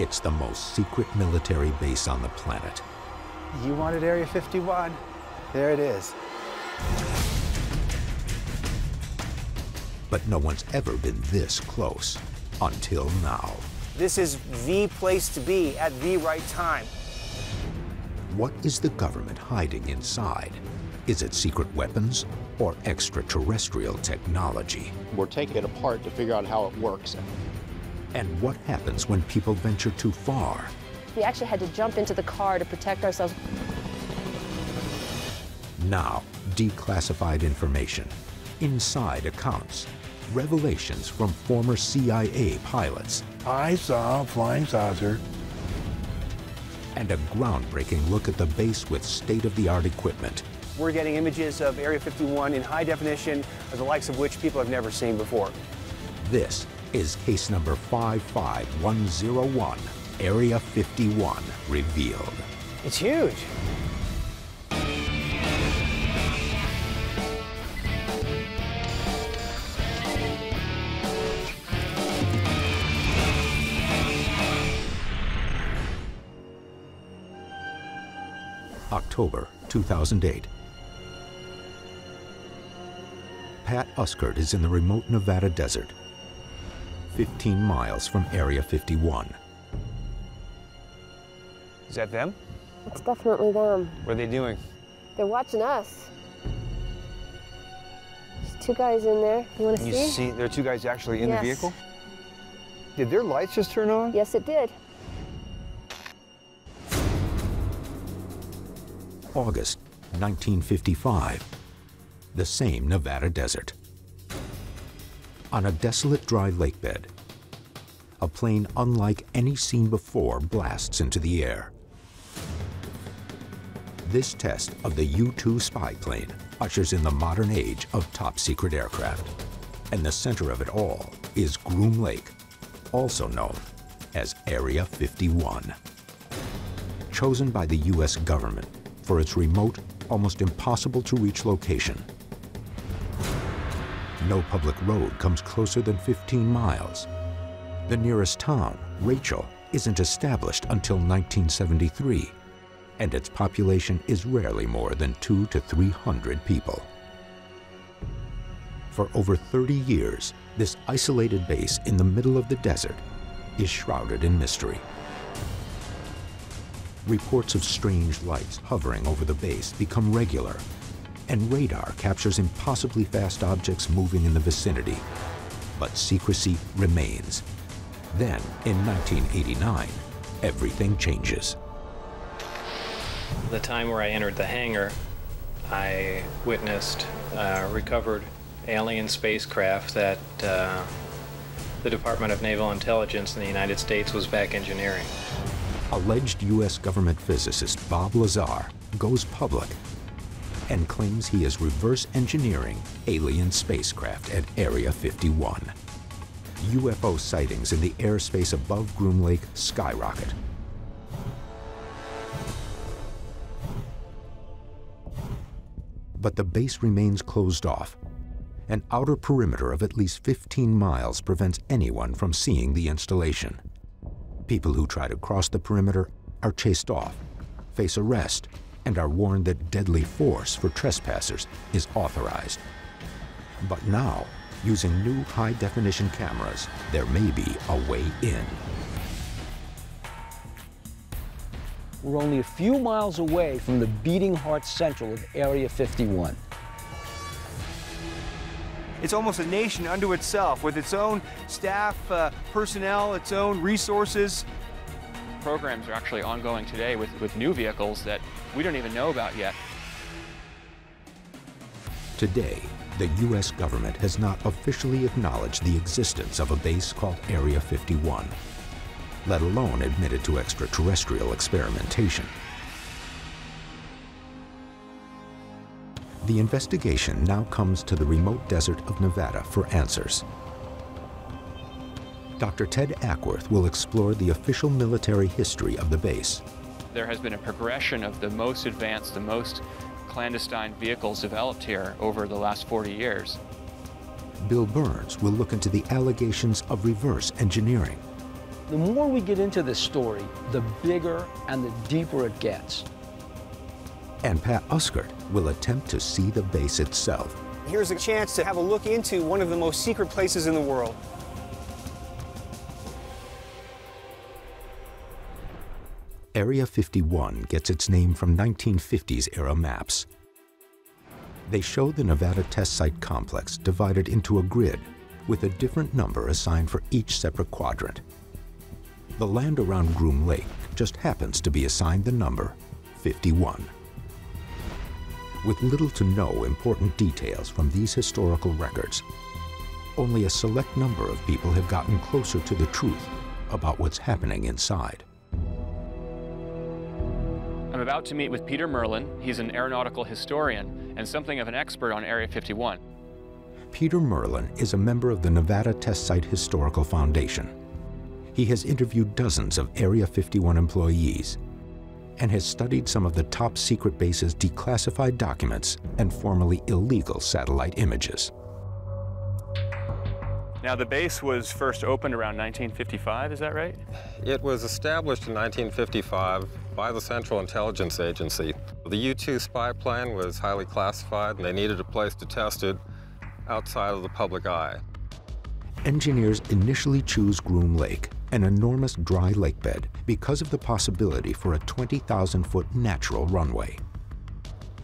It's the most secret military base on the planet. You wanted Area 51. There it is. But no one's ever been this close until now. This is the place to be at the right time. What is the government hiding inside? Is it secret weapons or extraterrestrial technology? We're taking it apart to figure out how it works. And what happens when people venture too far? We actually had to jump into the car to protect ourselves. Now, declassified information, inside accounts, revelations from former CIA pilots, I saw a flying saucer. and a groundbreaking look at the base with state-of-the-art equipment. We're getting images of Area 51 in high definition, of the likes of which people have never seen before. This is case number 55101, Area 51 revealed. It's huge. October 2008. Pat Uskert is in the remote Nevada desert, 15 miles from Area 51. Is that them? It's definitely them. What are they doing? They're watching us. There's two guys in there. You want to see? You see? see, there are two guys actually in Yes. the vehicle? Did their lights just turn on? Yes, it did. August 1955. The same Nevada desert. On a desolate dry lake bed, a plane unlike any seen before blasts into the air. This test of the U-2 spy plane ushers in the modern age of top secret aircraft. And the center of it all is Groom Lake, also known as Area 51 chosen by the U.S. government for its remote, almost impossible to reach location. No public road comes closer than 15 miles. The nearest town, Rachel, isn't established until 1973, and its population is rarely more than two to 300 people. For over 30 years, this isolated base in the middle of the desert is shrouded in mystery. Reports of strange lights hovering over the base become regular, and radar captures impossibly fast objects moving in the vicinity. But secrecy remains. Then, in 1989, everything changes. The time where I entered the hangar, I witnessed uh, recovered alien spacecraft that uh, the Department of Naval Intelligence in the United States was back engineering. Alleged U.S. government physicist Bob Lazar goes public and claims he is reverse engineering alien spacecraft at Area 51. UFO sightings in the airspace above Groom Lake skyrocket. But the base remains closed off. An outer perimeter of at least 15 miles prevents anyone from seeing the installation. People who try to cross the perimeter are chased off, face arrest, and are warned that deadly force for trespassers is authorized. But now, using new high-definition cameras, there may be a way in. We're only a few miles away from the beating heart central of Area 51. It's almost a nation unto itself with its own staff, uh, personnel, its own resources. Programs are actually ongoing today with, with new vehicles that we don't even know about yet. Today, the U.S. government has not officially acknowledged the existence of a base called Area 51, let alone admitted to extraterrestrial experimentation. The investigation now comes to the remote desert of Nevada for answers. Dr. Ted Acworth will explore the official military history of the base. There has been a progression of the most advanced, the most clandestine vehicles developed here over the last 40 years. Bill Birnes will look into the allegations of reverse engineering. The more we get into this story, the bigger and the deeper it gets. And Pat Uskert will attempt to see the base itself. Here's a chance to have a look into one of the most secret places in the world. Area 51 gets its name from 1950s era maps. They show the Nevada test site complex divided into a grid with a different number assigned for each separate quadrant. The land around Groom Lake just happens to be assigned the number 51. With little to no important details from these historical records, only a select number of people have gotten closer to the truth about what's happening inside. I'm about to meet with Peter Merlin. He's an aeronautical historian and something of an expert on Area 51. Peter Merlin is a member of the Nevada Test Site Historical Foundation. He has interviewed dozens of Area 51 employees and has studied some of the top secret base's declassified documents and formerly illegal satellite images. Now, the base was first opened around 1955, is that right? It was established in 1955 by the Central Intelligence Agency. The U-2 spy plane was highly classified and they needed a place to test it outside of the public eye. Engineers initially choose Groom Lake, an enormous dry lakebed, because of the possibility for a 20,000-foot natural runway.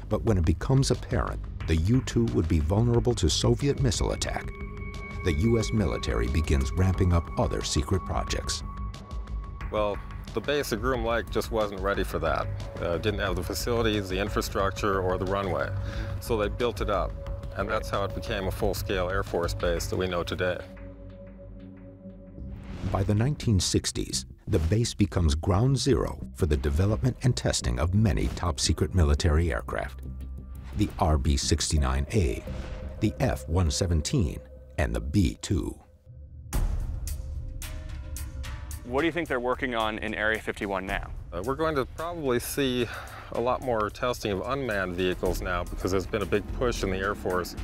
But when it becomes apparent the U-2 would be vulnerable to Soviet missile attack, the U.S. military begins ramping up other secret projects. Well, the base at Groom Lake just wasn't ready for that. Uh, didn't have the facilities, the infrastructure, or the runway. So they built it up, and that's how it became a full-scale Air Force base that we know today. By the 1960s, the base becomes ground zero for the development and testing of many top-secret military aircraft. The RB-69A, the F-117, and the B-2. What do you think they're working on in Area 51 now? Uh, we're going to probably see a lot more testing of unmanned vehicles now because there's been a big push in the Air Force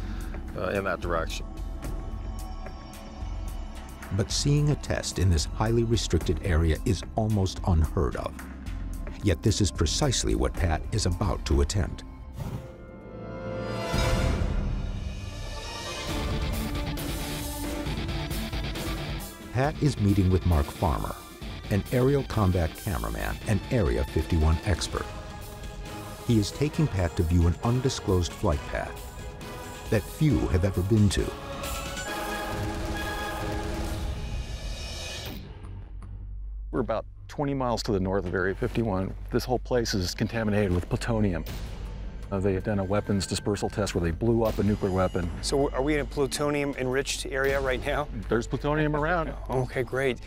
uh, in that direction. But seeing a test in this highly restricted area is almost unheard of. Yet this is precisely what Pat is about to attempt. Pat is meeting with Mark Farmer, an aerial combat cameraman and Area 51 expert. He is taking Pat to view an undisclosed flight path that few have ever been to. We're about 20 miles to the north of Area 51. This whole place is contaminated with plutonium. Uh, they had done a weapons dispersal test where they blew up a nuclear weapon. So are we in a plutonium-enriched area right now? There's plutonium around. Okay, great.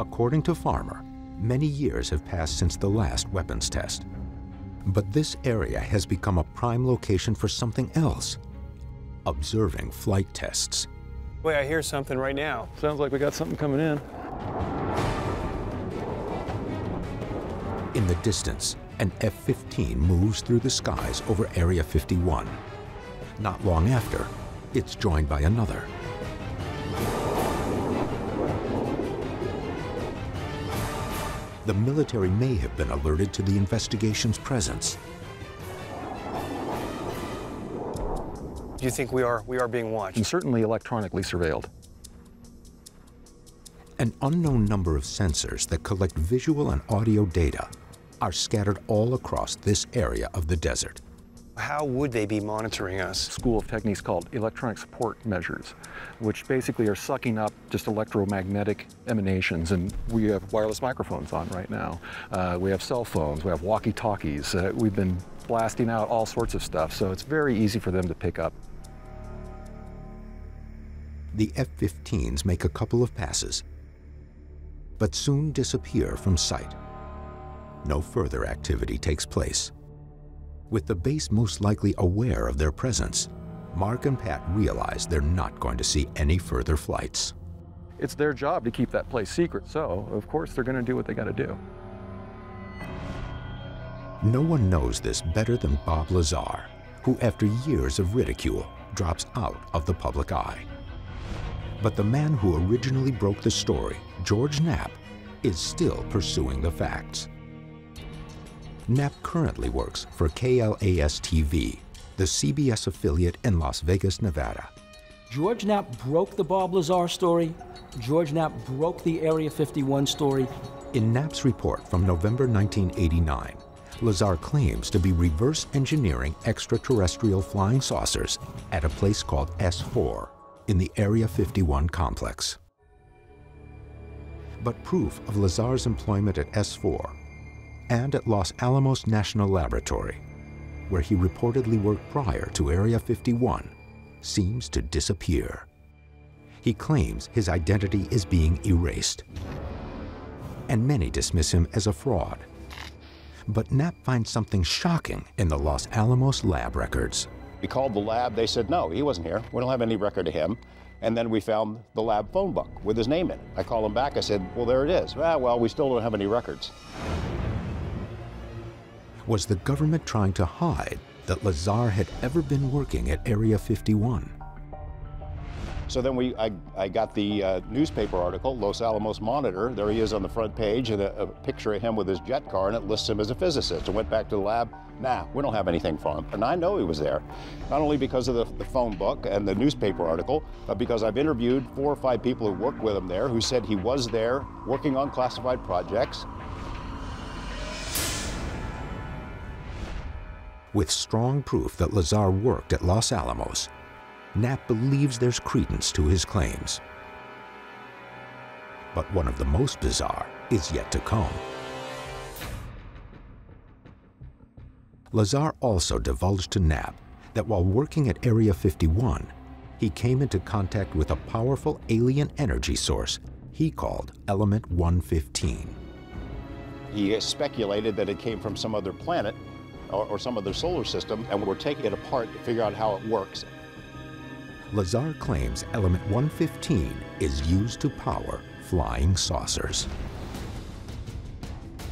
According to Farmer, many years have passed since the last weapons test. But this area has become a prime location for something else, observing flight tests. Wait, I hear something right now. Sounds like we got something coming in. In the distance, an F-15 moves through the skies over Area 51. Not long after, it's joined by another. The military may have been alerted to the investigation's presence. Do you think we are we are being watched? And certainly electronically surveilled. An unknown number of sensors that collect visual and audio data are scattered all across this area of the desert. How would they be monitoring us? School of techniques called electronic support measures, which basically are sucking up just electromagnetic emanations. And we have wireless microphones on right now. Uh, we have cell phones, we have walkie-talkies. Uh, we've been blasting out all sorts of stuff, so it's very easy for them to pick up. The F-15s make a couple of passes, but soon disappear from sight. No further activity takes place. With the base most likely aware of their presence, Mark and Pat realize they're not going to see any further flights. It's their job to keep that place secret, so of course they're going to do what they got to do. No one knows this better than Bob Lazar, who after years of ridicule drops out of the public eye. But the man who originally broke the story, George Knapp, is still pursuing the facts. Knapp currently works for KLAS-TV, the CBS affiliate in Las Vegas, Nevada. George Knapp broke the Bob Lazar story. George Knapp broke the Area 51 story. In Knapp's report from November 1989, Lazar claims to be reverse engineering extraterrestrial flying saucers at a place called S4 in the Area 51 complex. But proof of Lazar's employment at S4 and at Los Alamos National Laboratory, where he reportedly worked prior to Area 51, seems to disappear. He claims his identity is being erased, and many dismiss him as a fraud. But Knapp finds something shocking in the Los Alamos lab records. We called the lab. They said, no, he wasn't here. We don't have any record of him. And then we found the lab phone book with his name in it. I called him back. I said, well, there it is. Ah, well, we still don't have any records. Was the government trying to hide that Lazar had ever been working at Area 51? So then we, I, I got the uh, newspaper article, Los Alamos Monitor. There he is on the front page, and a, a, picture of him with his jet car, and it lists him as a physicist. I went back to the lab. Nah, we don't have anything for him. And I know he was there, not only because of the, the phone book and the newspaper article, but because I've interviewed four or five people who worked with him there who said he was there working on classified projects. With strong proof that Lazar worked at Los Alamos, Knapp believes there's credence to his claims. But one of the most bizarre is yet to come. Lazar also divulged to Knapp that while working at Area 51, he came into contact with a powerful alien energy source he called Element 115. He speculated that it came from some other planet or, or some other solar system, and we're taking it apart to figure out how it works. Lazar claims element 115 is used to power flying saucers.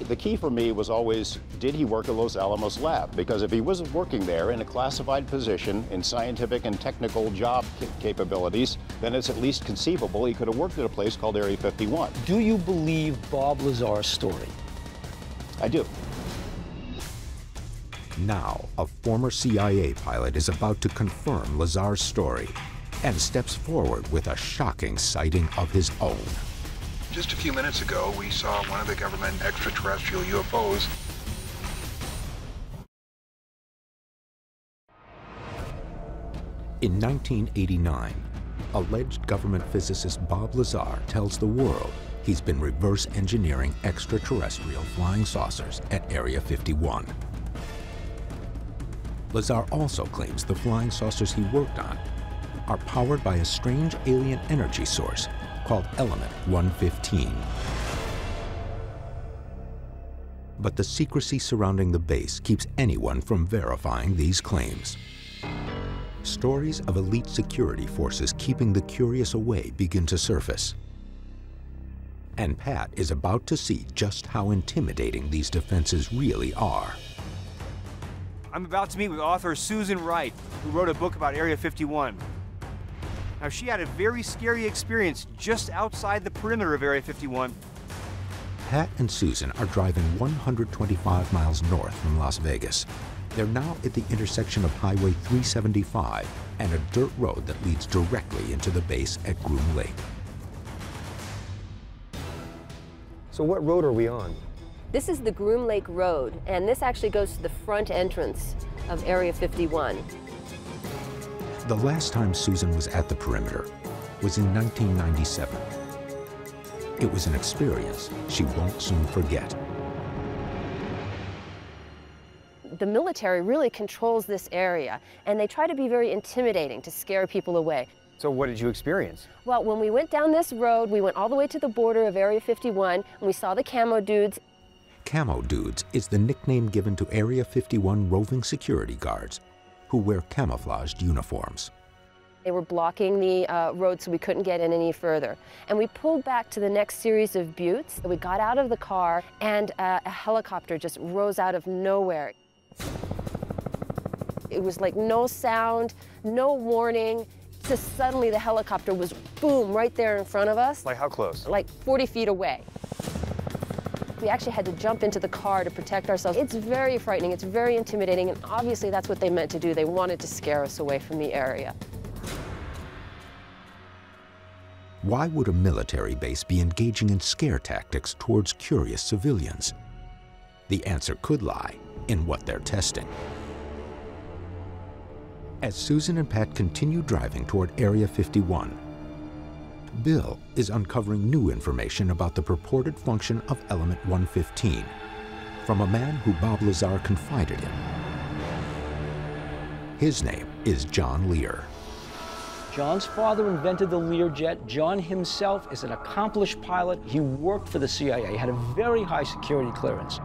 The key for me was always, did he work at Los Alamos lab? Because if he wasn't working there in a classified position in scientific and technical job capabilities, then it's at least conceivable he could have worked at a place called Area 51. Do you believe Bob Lazar's story? I do. Now, a former CIA pilot is about to confirm Lazar's story and steps forward with a shocking sighting of his own. Just a few minutes ago, we saw one of the government extraterrestrial UFOs. In 1989, alleged government physicist Bob Lazar tells the world he's been reverse engineering extraterrestrial flying saucers at Area 51. Lazar also claims the flying saucers he worked on are powered by a strange alien energy source called Element 115. But the secrecy surrounding the base keeps anyone from verifying these claims. Stories of elite security forces keeping the curious away begin to surface. And Pat is about to see just how intimidating these defenses really are. I'm about to meet with author Susan Wright, who wrote a book about Area 51. Now, she had a very scary experience just outside the perimeter of Area 51. Pat and Susan are driving 125 miles north from Las Vegas. They're now at the intersection of Highway 375 and a dirt road that leads directly into the base at Groom Lake. So what road are we on? This is the Groom Lake Road, and this actually goes to the front entrance of Area 51. The last time Susan was at the perimeter was in 1997. It was an experience she won't soon forget. The military really controls this area, and they try to be very intimidating to scare people away. So what did you experience? Well, when we went down this road, we went all the way to the border of Area 51, and we saw the camo dudes. Camo dudes is the nickname given to Area 51 roving security guards who wear camouflaged uniforms. They were blocking the uh, road so we couldn't get in any further. And we pulled back to the next series of buttes. We got out of the car and uh, a helicopter just rose out of nowhere. It was like no sound, no warning, So suddenly the helicopter was boom right there in front of us. Like how close? Like 40 feet away. We actually had to jump into the car to protect ourselves. It's very frightening, it's very intimidating, and obviously that's what they meant to do. They wanted to scare us away from the area. Why would a military base be engaging in scare tactics towards curious civilians? The answer could lie in what they're testing. As Susan and Pat continue driving toward Area 51, Bill is uncovering new information about the purported function of Element 115 from a man who Bob Lazar confided in. His name is John Lear. John's father invented the Learjet. John himself is an accomplished pilot. He worked for the CIA, he had a very high security clearance.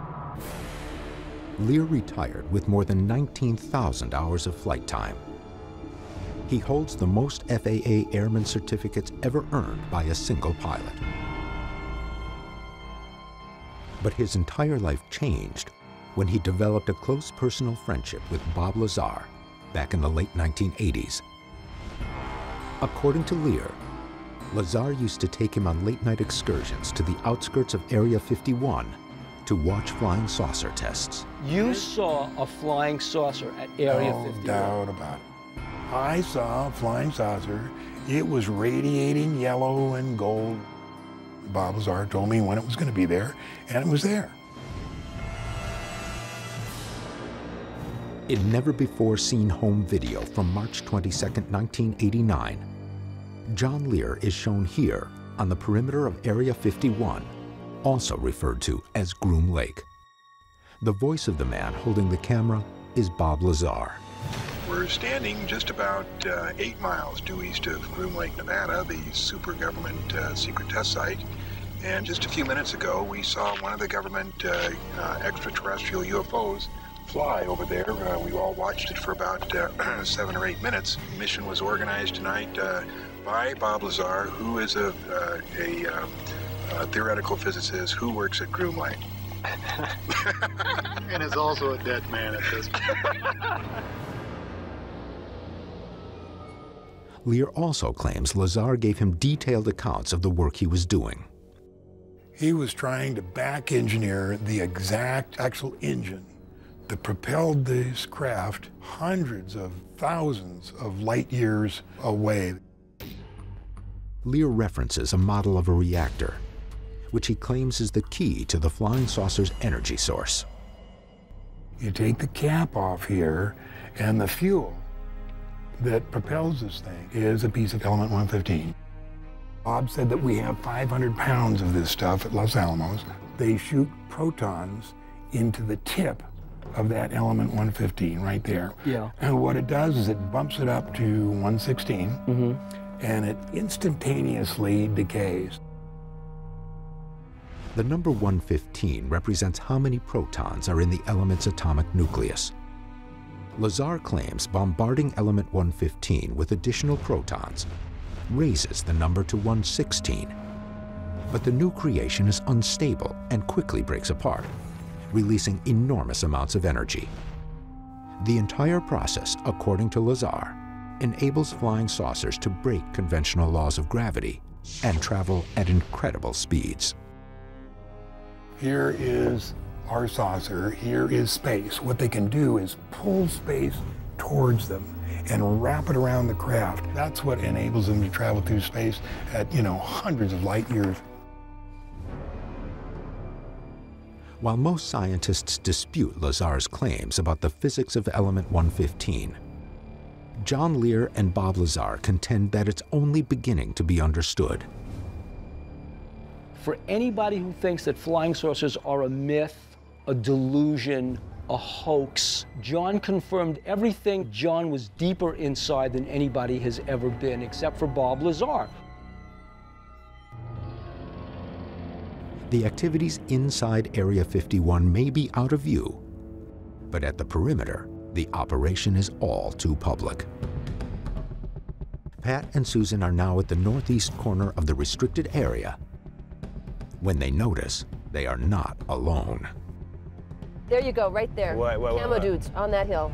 Lear retired with more than 19,000 hours of flight time. He holds the most FAA airman certificates ever earned by a single pilot. But his entire life changed when he developed a close personal friendship with Bob Lazar back in the late 1980s. According to Lear, Lazar used to take him on late-night excursions to the outskirts of Area 51 to watch flying saucer tests. You saw a flying saucer at Area no 51. doubt about it. I saw a flying saucer. It was radiating yellow and gold. Bob Lazar told me when it was going to be there, and it was there. In never-before-seen home video from March 22, 1989, John Lear is shown here on the perimeter of Area 51, also referred to as Groom Lake. The voice of the man holding the camera is Bob Lazar. We're standing just about uh, eight miles due east of Groom Lake, Nevada, the super government uh, secret test site. And just a few minutes ago, we saw one of the government uh, uh extraterrestrial UFOs fly over there. Uh, we all watched it for about uh, seven or eight minutes. The mission was organized tonight by Bob Lazar, who is a, a, um, a theoretical physicist who works at Groom Lake. and is also a dead man at this point. Lear also claims Lazar gave him detailed accounts of the work he was doing. He was trying to back engineer the exact actual engine that propelled this craft hundreds of thousands of light years away. Lear references a model of a reactor, which he claims is the key to the flying saucer's energy source. You take the cap off here, and the fuel that propels this thing is a piece of element 115. Bob said that we have 500 pounds of this stuff at Los Alamos. They shoot protons into the tip of that element 115 right there. Yeah. And what it does is it bumps it up to 116 mm-hmm. and it instantaneously decays. The number 115 represents how many protons are in the element's atomic nucleus. Lazar claims bombarding element 115 with additional protons raises the number to 116. But the new creation is unstable and quickly breaks apart, releasing enormous amounts of energy. The entire process, according to Lazar, enables flying saucers to break conventional laws of gravity and travel at incredible speeds. Here is our saucer, here is space. What they can do is pull space towards them and wrap it around the craft. That's what enables them to travel through space at, you know, hundreds of light years. While most scientists dispute Lazar's claims about the physics of element 115, John Lear and Bob Lazar contend that it's only beginning to be understood. For anybody who thinks that flying saucers are a myth, a delusion, a hoax, John confirmed everything. John was deeper inside than anybody has ever been, except for Bob Lazar. The activities inside Area 51 may be out of view, but at the perimeter, the operation is all too public. Pat and Susan are now at the northeast corner of the restricted area when they notice they are not alone. There you go, right there. Wait, Camo dudes on that hill.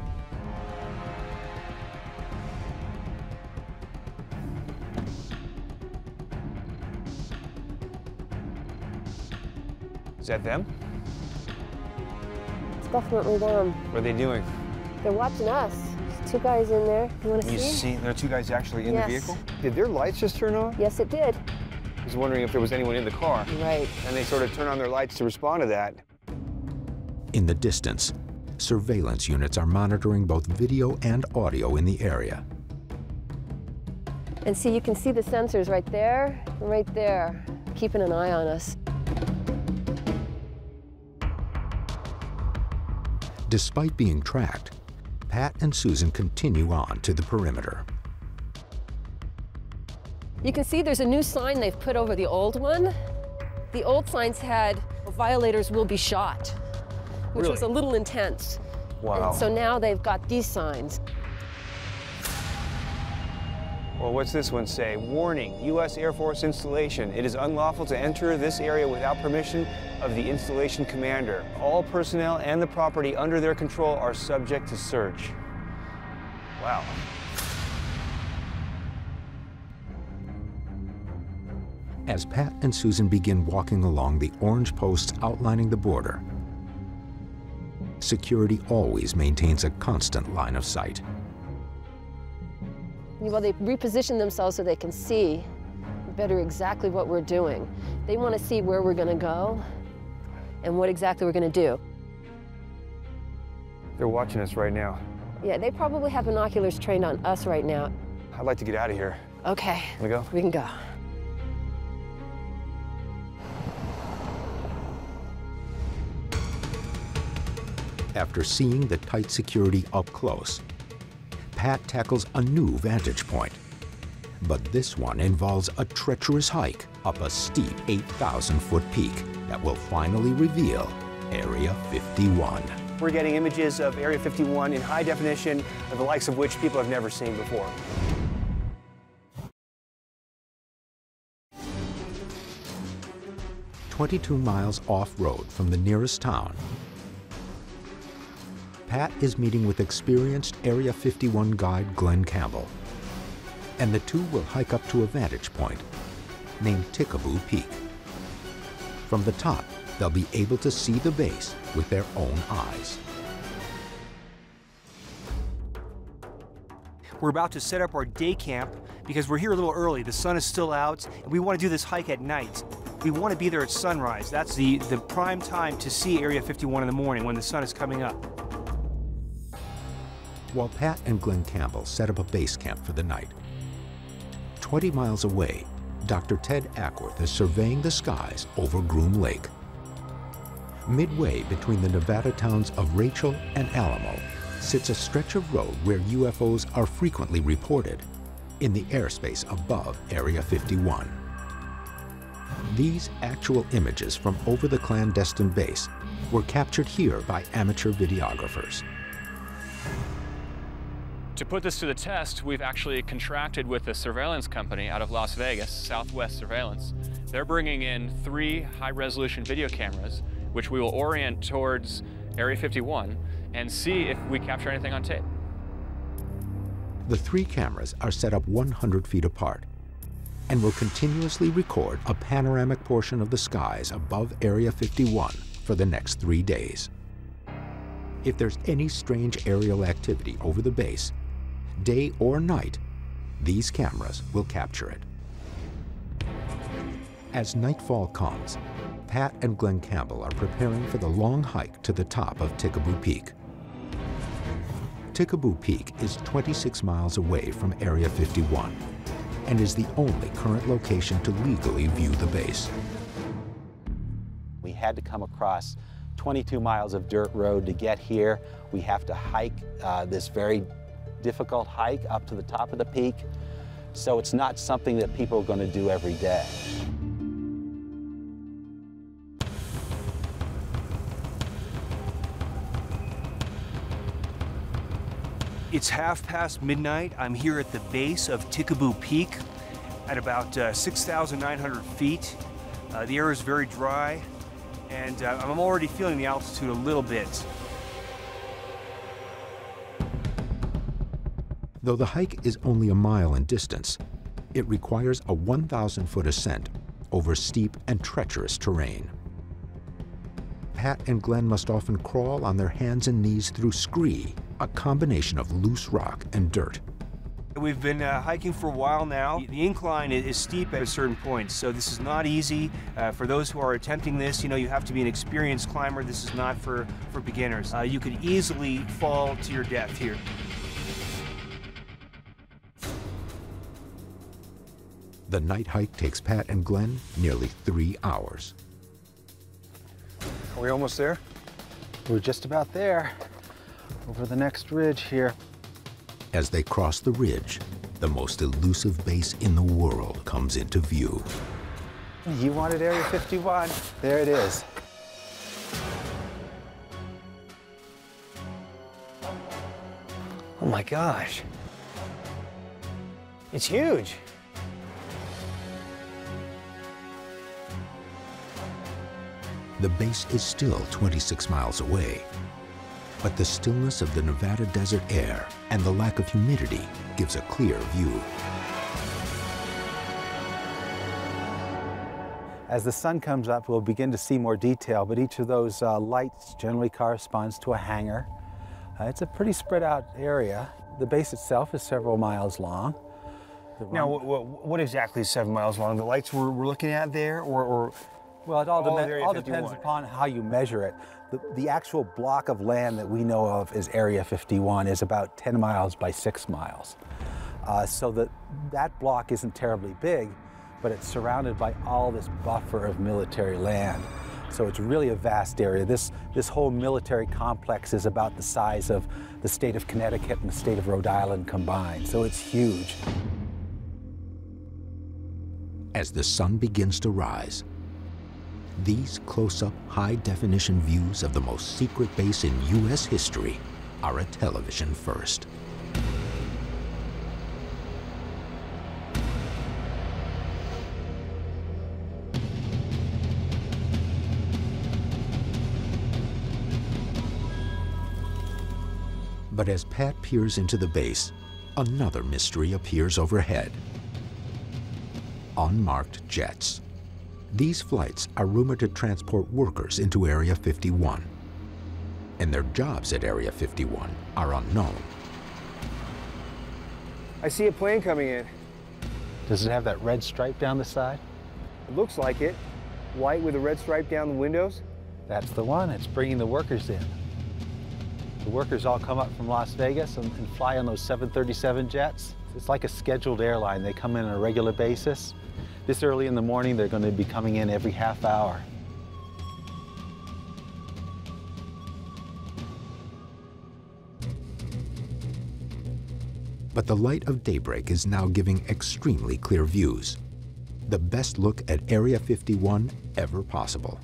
Is that them? It's definitely them. What are they doing? They're watching us. There's two guys in there. You want to see? You see? There are two guys actually in yes. the vehicle? Did their lights just turn on? Yes, it did. I was wondering if there was anyone in the car. Right. And they sort of turn on their lights to respond to that. In the distance, surveillance units are monitoring both video and audio in the area. And see, you can see the sensors right there, and right there, keeping an eye on us. Despite being tracked, Pat and Susan continue on to the perimeter. You can see there's a new sign they've put over the old one. The old signs had violators will be shot, which was a little intense. Wow. And so now they've got these signs. Well, what's this one say? Warning, U.S. Air Force installation. It is unlawful to enter this area without permission of the installation commander. All personnel and the property under their control are subject to search. Wow. As Pat and Susan begin walking along the orange posts outlining the border, security always maintains a constant line of sight. Well, they reposition themselves so they can see better exactly what we're doing. They want to see where we're going to go and what exactly we're going to do. They're watching us right now. Yeah, they probably have binoculars trained on us right now. I'd like to get out of here. Okay. Wanna go? We can go. After seeing the tight security up close, Pat tackles a new vantage point. But this one involves a treacherous hike up a steep 8,000 foot peak that will finally reveal Area 51. We're getting images of Area 51 in high definition, the likes of which people have never seen before. Twenty-two miles off-road from the nearest town, Pat is meeting with experienced Area 51 guide Glenn Campbell. And the two will hike up to a vantage point named Tikaboo Peak. From the top, they'll be able to see the base with their own eyes. We're about to set up our day camp because we're here a little early. The sun is still out, and we want to do this hike at night. We want to be there at sunrise. That's the, the prime time to see Area 51 in the morning when the sun is coming up. While Pat and Glenn Campbell set up a base camp for the night, 20 miles away, Dr. Ted Acworth is surveying the skies over Groom Lake. Midway between the Nevada towns of Rachel and Alamo sits a stretch of road where UFOs are frequently reported in the airspace above Area 51. These actual images from over the clandestine base were captured here by amateur videographers. To put this to the test, we've actually contracted with a surveillance company out of Las Vegas, Southwest Surveillance. They're bringing in three high-resolution video cameras, which we will orient towards Area 51 and see if we capture anything on tape. The three cameras are set up 100 feet apart and will continuously record a panoramic portion of the skies above Area 51 for the next three days. If there's any strange aerial activity over the base, day or night, these cameras will capture it. As nightfall comes, Pat and Glenn Campbell are preparing for the long hike to the top of Tikaboo Peak. Tikaboo Peak is 26 miles away from Area 51 and is the only current location to legally view the base. We had to come across 22 miles of dirt road to get here. We have to hike uh, this very difficult hike up to the top of the peak. So it's not something that people are going to do every day. It's half past midnight. I'm here at the base of Tikaboo Peak at about uh, 6,900 feet. Uh, the air is very dry, and uh, I'm already feeling the altitude a little bit. Though the hike is only a mile in distance, it requires a 1,000 foot ascent over steep and treacherous terrain. Pat and Glenn must often crawl on their hands and knees through scree, a combination of loose rock and dirt. We've been uh, hiking for a while now. The incline is steep at a certain point, so this is not easy. Uh, for those who are attempting this, you know, you have to be an experienced climber. This is not for, for beginners. Uh, you could easily fall to your death here. The night hike takes Pat and Glenn nearly three hours. Are we almost there? We're just about there. Over the next ridge here. As they cross the ridge, the most elusive base in the world comes into view. You wanted Area 51. There it is. Oh my gosh. It's huge. The base is still 26 miles away, but the stillness of the Nevada desert air and the lack of humidity gives a clear view. As the sun comes up, we'll begin to see more detail, but each of those uh, lights generally corresponds to a hangar. Uh, it's a pretty spread out area. The base itself is several miles long. Now, what, what, exactly is seven miles long? The lights we're, we're looking at there, or, or well, it all, all, all depends upon how you measure it. The, the, actual block of land that we know of as Area 51 is about 10 miles by 6 miles. Uh, so that, that block isn't terribly big, but it's surrounded by all this buffer of military land. So it's really a vast area. This, this whole military complex is about the size of the state of Connecticut and the state of Rhode Island combined. So it's huge. As the sun begins to rise, these close-up, high-definition views of the most secret base in U.S. history are a television first. But as Pat peers into the base, another mystery appears overhead. Unmarked jets. These flights are rumored to transport workers into Area 51. And their jobs at Area 51 are unknown. I see a plane coming in. Does it have that red stripe down the side? It looks like it. White with a red stripe down the windows. That's the one. It's bringing the workers in. The workers all come up from Las Vegas and, and fly on those 737 jets. It's like a scheduled airline. They come in on a regular basis. This early in the morning, they're going to be coming in every half hour. But the light of daybreak is now giving extremely clear views. The best look at Area 51 ever possible.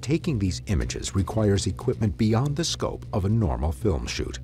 Taking these images requires equipment beyond the scope of a normal film shoot.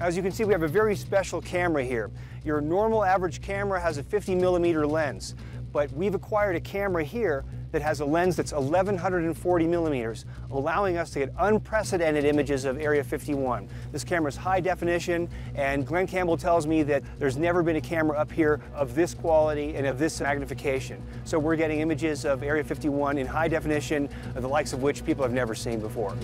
As you can see, we have a very special camera here. Your normal average camera has a 50 millimeter lens, but we've acquired a camera here that has a lens that's 1140 millimeters, allowing us to get unprecedented images of Area 51. This camera is high definition, and Glenn Campbell tells me that there's never been a camera up here of this quality and of this magnification. So we're getting images of Area 51 in high definition, the likes of which people have never seen before.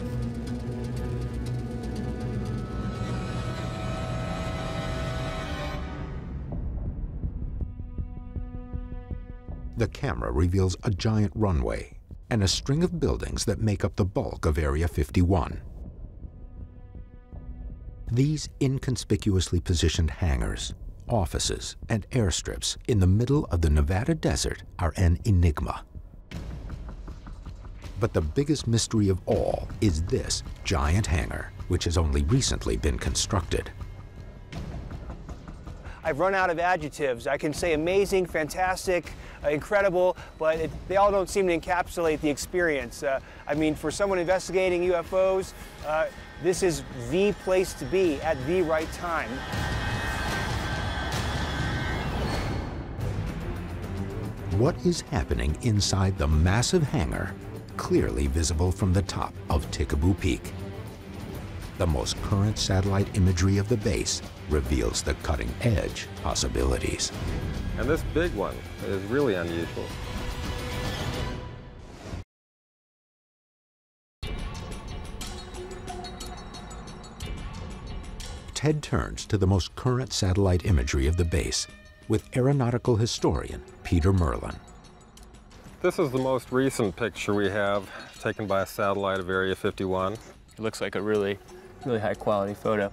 The camera reveals a giant runway and a string of buildings that make up the bulk of Area 51. These inconspicuously positioned hangars, offices, and airstrips in the middle of the Nevada desert are an enigma. But the biggest mystery of all is this giant hangar, which has only recently been constructed. I've run out of adjectives. I can say amazing, fantastic, uh, incredible, but it, they all don't seem to encapsulate the experience. Uh, I mean, for someone investigating UFOs, uh, this is the place to be at the right time. What is happening inside the massive hangar, clearly visible from the top of Tikaboo Peak? The most current satellite imagery of the base reveals the cutting edge possibilities. And this big one is really unusual. Ted turns to the most current satellite imagery of the base with aeronautical historian Peter Merlin. This is the most recent picture we have taken by a satellite of Area 51. It looks like a really really high quality photo.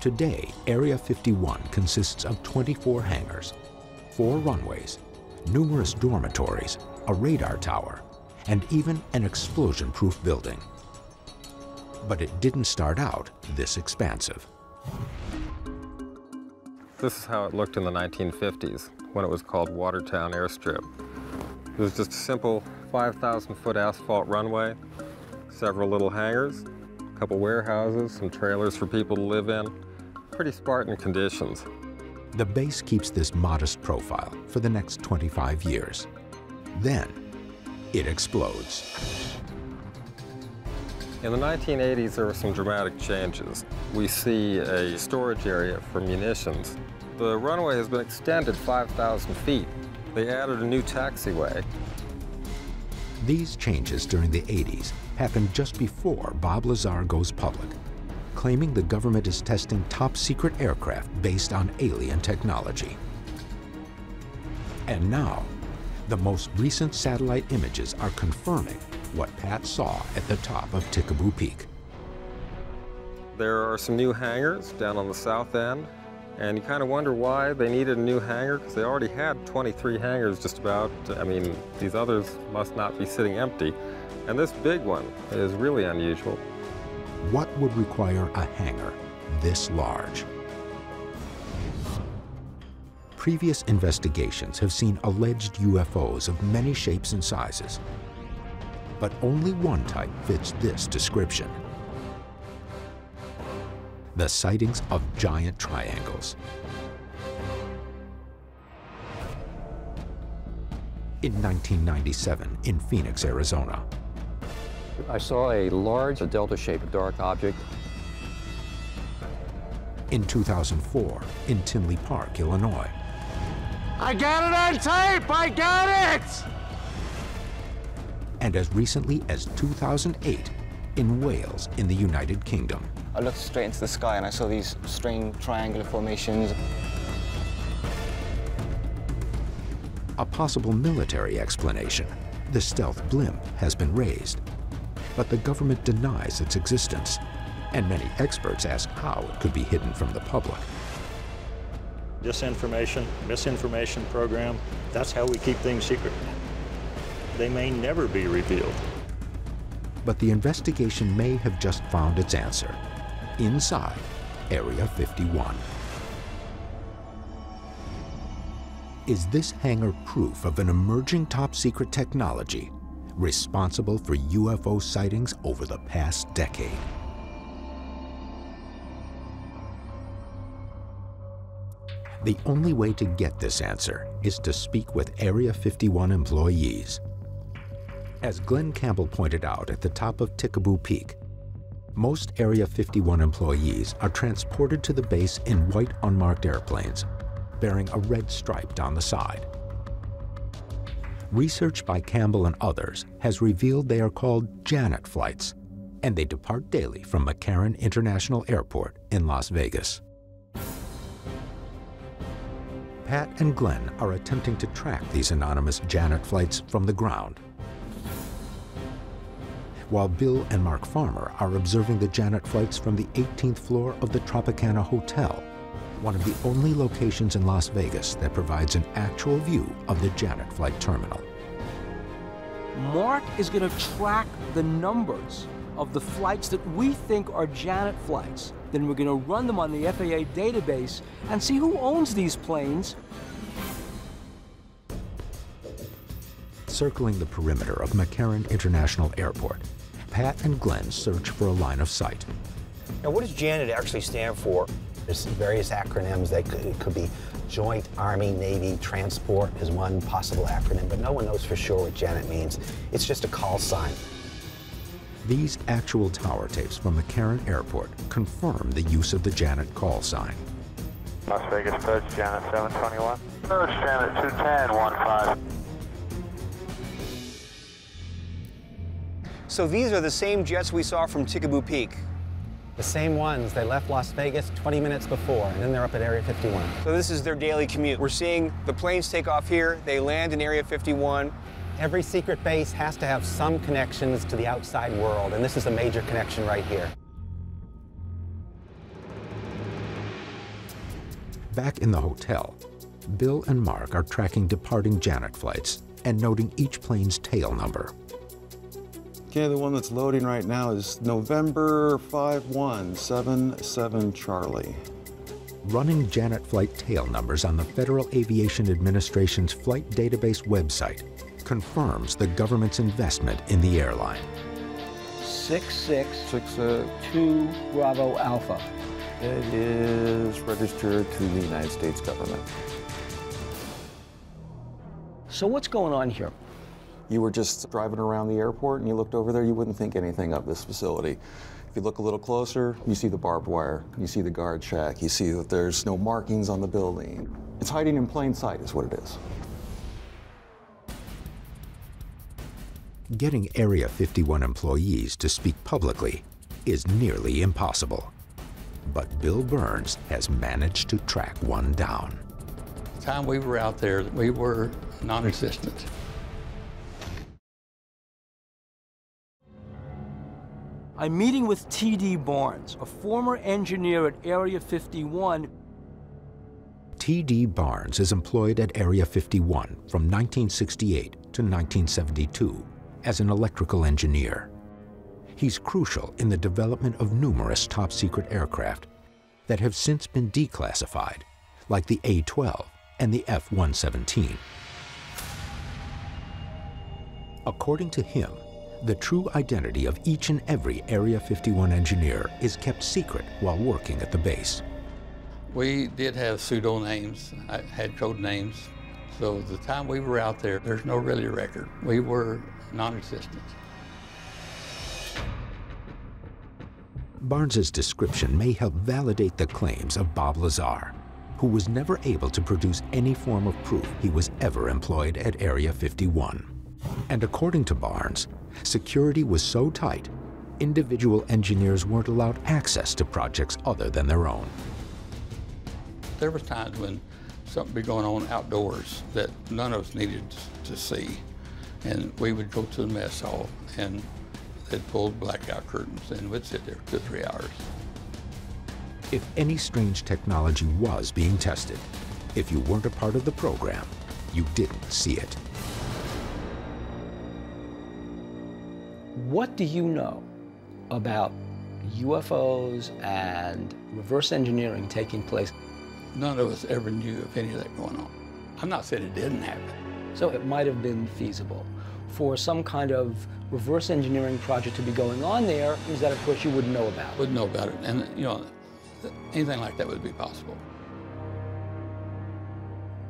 Today, Area 51 consists of 24 hangars, four runways, numerous dormitories, a radar tower, and even an explosion-proof building. But it didn't start out this expansive. This is how it looked in the 1950s, when it was called Watertown Airstrip. It was just a simple 5,000 foot asphalt runway, several little hangars, a couple warehouses, some trailers for people to live in. Pretty Spartan conditions. The base keeps this modest profile for the next 25 years. Then, it explodes. In the 1980s, there were some dramatic changes. We see a storage area for munitions. The runway has been extended 5,000 feet they added a new taxiway. These changes during the 80s happened just before Bob Lazar goes public, claiming the government is testing top secret aircraft based on alien technology. And now, the most recent satellite images are confirming what Pat saw at the top of Tikaboo Peak. There are some new hangars down on the south end and you kind of wonder why they needed a new hangar, because they already had 23 hangars just about. I mean, these others must not be sitting empty. And this big one is really unusual. What would require a hangar this large? Previous investigations have seen alleged UFOs of many shapes and sizes. But only one type fits this description the sightings of giant triangles. In 1997 in Phoenix, Arizona. I saw a large delta-shaped dark object. In 2004 in Tinley Park, Illinois. I got it on tape! I got it! And as recently as 2008 in Wales in the United Kingdom. I looked straight into the sky and I saw these strange triangular formations. A possible military explanation. The stealth blimp has been raised, but the government denies its existence, and many experts ask how it could be hidden from the public. Disinformation, misinformation program, that's how we keep things secret. They may never be revealed. But the investigation may have just found its answer inside Area 51. Is this hangar proof of an emerging top-secret technology responsible for UFO sightings over the past decade? The only way to get this answer is to speak with Area 51 employees. As Glenn Campbell pointed out at the top of Tikaboo Peak, most Area 51 employees are transported to the base in white unmarked airplanes, bearing a red stripe down the side. Research by Campbell and others has revealed they are called Janet flights, and they depart daily from McCarran International Airport in Las Vegas. Pat and Glenn are attempting to track these anonymous Janet flights from the ground while Bill and Mark Farmer are observing the Janet flights from the 18th floor of the Tropicana Hotel, one of the only locations in Las Vegas that provides an actual view of the Janet flight terminal. Mark is going to track the numbers of the flights that we think are Janet flights. Then we're going to run them on the FAA database and see who owns these planes. Circling the perimeter of McCarran International Airport, Pat and Glenn search for a line of sight. Now, what does JANET actually stand for? There's various acronyms. That could, it could be Joint Army Navy Transport is one possible acronym, but no one knows for sure what JANET means. It's just a call sign. These actual tower tapes from McCarran Airport confirm the use of the Janet call sign. Las Vegas Purge Janet 721. Purge Janet 210 15. So these are the same jets we saw from Tikaboo Peak. The same ones, they left Las Vegas 20 minutes before, and then they're up at Area 51. So this is their daily commute. We're seeing the planes take off here, they land in Area 51. Every secret base has to have some connections to the outside world, and this is a major connection right here. Back in the hotel, Bill and Mark are tracking departing Janet flights and noting each plane's tail number. Okay, the one that's loading right now is November 5177 Charlie. Running Janet flight tail numbers on the Federal Aviation Administration's flight database website confirms the government's investment in the airline. 6662 uh, Bravo Alpha. It is registered to the United States government. So what's going on here? You were just driving around the airport and you looked over there, you wouldn't think anything of this facility. If you look a little closer, you see the barbed wire, you see the guard shack, you see that there's no markings on the building. It's hiding in plain sight is what it is. Getting Area 51 employees to speak publicly is nearly impossible. But Bill Birnes has managed to track one down. The time we were out there, we were non-existent. I'm meeting with T.D. Barnes, a former engineer at Area 51. T.D. Barnes is employed at Area 51 from 1968 to 1972 as an electrical engineer. He's crucial in the development of numerous top-secret aircraft that have since been declassified, like the A-12 and the F-117. According to him, the true identity of each and every Area 51 engineer is kept secret while working at the base. We did have pseudo names, I had code names. So the time we were out there, there's no really record. We were non-existent. Barnes's description may help validate the claims of Bob Lazar, who was never able to produce any form of proof he was ever employed at Area 51. And according to Barnes, security was so tight, individual engineers weren't allowed access to projects other than their own. There was times when something would be going on outdoors that none of us needed to see. And we would go to the mess hall and they'd pull blackout curtains and we'd sit there for three hours. If any strange technology was being tested, if you weren't a part of the program, you didn't see it. What do you know about UFOs and reverse engineering taking place? None of us ever knew of any of that going on. I'm not saying it didn't happen. So it might have been feasible for some kind of reverse engineering project to be going on there, is that of course you wouldn't know about. Wouldn't know about it. And you know, anything like that would be possible.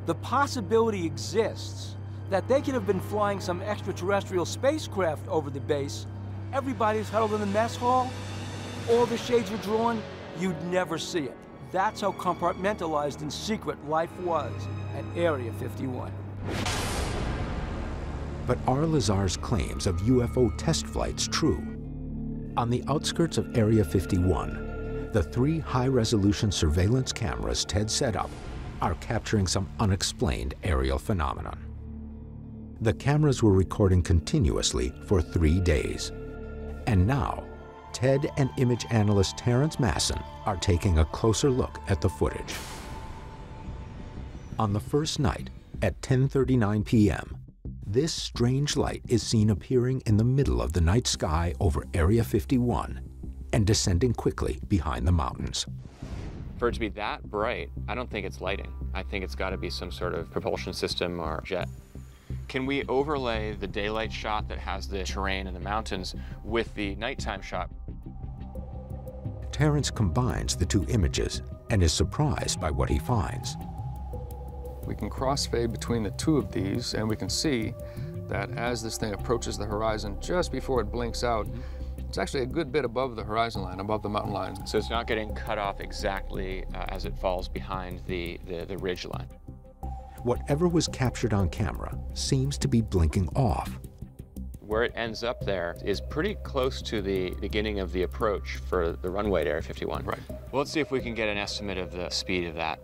The possibility exists that they could have been flying some extraterrestrial spacecraft over the base. Everybody's huddled in the mess hall. All the shades are drawn. You'd never see it. That's how compartmentalized and secret life was at Area 51. But are Lazar's claims of UFO test flights true? On the outskirts of Area 51, the three high-resolution surveillance cameras Ted set up are capturing some unexplained aerial phenomenon. The cameras were recording continuously for three days. And now, Ted and image analyst Terrence Masson are taking a closer look at the footage. On the first night, at 10.39 p.m., this strange light is seen appearing in the middle of the night sky over Area 51 and descending quickly behind the mountains. For it to be that bright, I don't think it's lighting. I think it's got to be some sort of propulsion system or jet. Can we overlay the daylight shot that has the terrain and the mountains with the nighttime shot? Terrence combines the two images and is surprised by what he finds. We can crossfade between the two of these and we can see that as this thing approaches the horizon, just before it blinks out, it's actually a good bit above the horizon line, above the mountain line. So it's not getting cut off exactly uh, as it falls behind the, the, the ridge line. Whatever was captured on camera seems to be blinking off. where it ends up there is pretty close to the beginning of the approach for the runway to Area 51. Right. Well, let's see if we can get an estimate of the speed of that.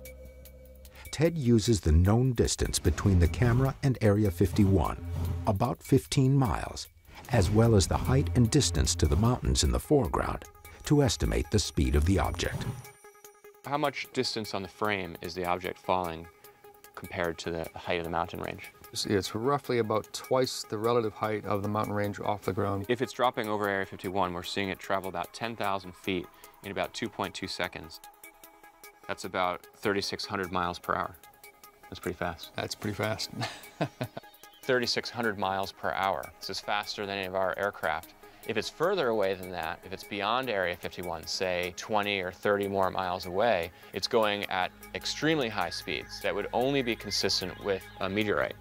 Ted uses the known distance between the camera and Area 51, about 15 miles, as well as the height and distance to the mountains in the foreground, to estimate the speed of the object. How much distance on the frame is the object falling compared to the height of the mountain range? It's roughly about twice the relative height of the mountain range off the ground. If it's dropping over Area 51, we're seeing it travel about 10,000 feet in about 2.2 seconds. That's about 3,600 miles per hour. That's pretty fast. That's pretty fast. 3,600 miles per hour. This is faster than any of our aircraft. If it's further away than that, if it's beyond Area 51, say 20 or 30 more miles away, it's going at extremely high speeds that would only be consistent with a meteorite.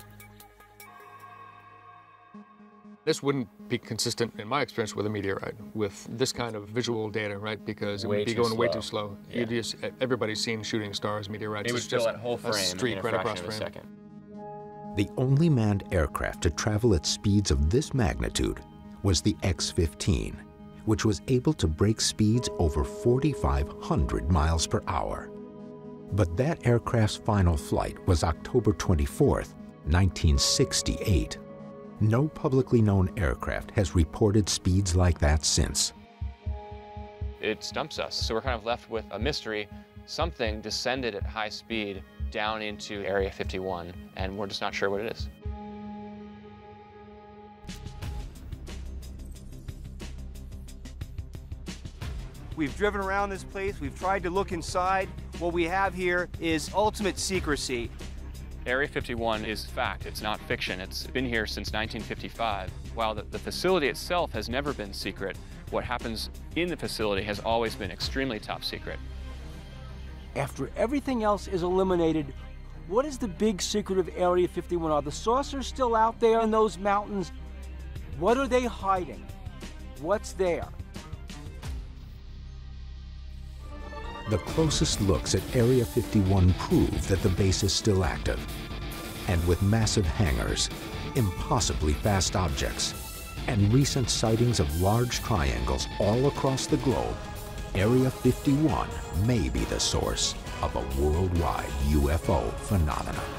This wouldn't be consistent, in my experience, with a meteorite, with this kind of visual data, right? Because it Way would be too going way too slow. Yeah. You just everybody's seen shooting stars, meteorites. It would It's fill just that whole frame a in street a right across fraction of a frame. second. The only manned aircraft to travel at speeds of this magnitude was the X-15, which was able to break speeds over 4,500 miles per hour. But that aircraft's final flight was October 24, 1968. No publicly known aircraft has reported speeds like that since. It stumps us. So we're kind of left with a mystery. Something descended at high speed down into Area 51, and we're just not sure what it is. We've driven around this place, we've tried to look inside. What we have here is ultimate secrecy. Area 51 is fact, it's not fiction. It's been here since 1955. While the, the facility itself has never been secret, what happens in the facility has always been extremely top secret. After everything else is eliminated, what is the big secret of Area 51? Are the saucers still out there in those mountains? What are they hiding? What's there? The closest looks at Area 51 prove that the base is still active. And with massive hangars, impossibly fast objects, and recent sightings of large triangles all across the globe, Area 51 may be the source of a worldwide UFO phenomenon.